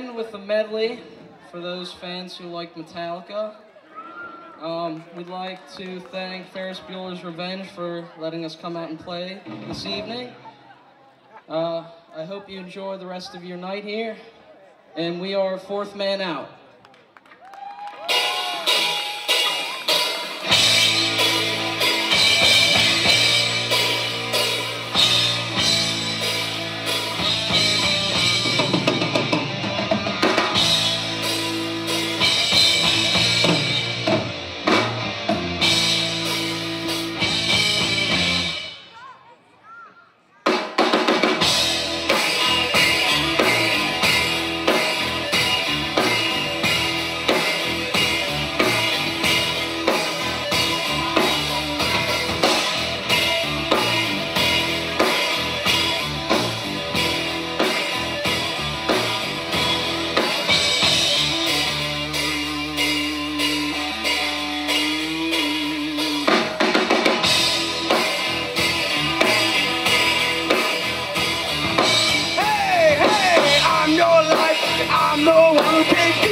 end with a medley for those fans who like Metallica. Um, we'd like to thank Ferris Bueller's Revenge for letting us come out and play this evening. Uh, I hope you enjoy the rest of your night here. And we are Fourth Man Out. I'm the one who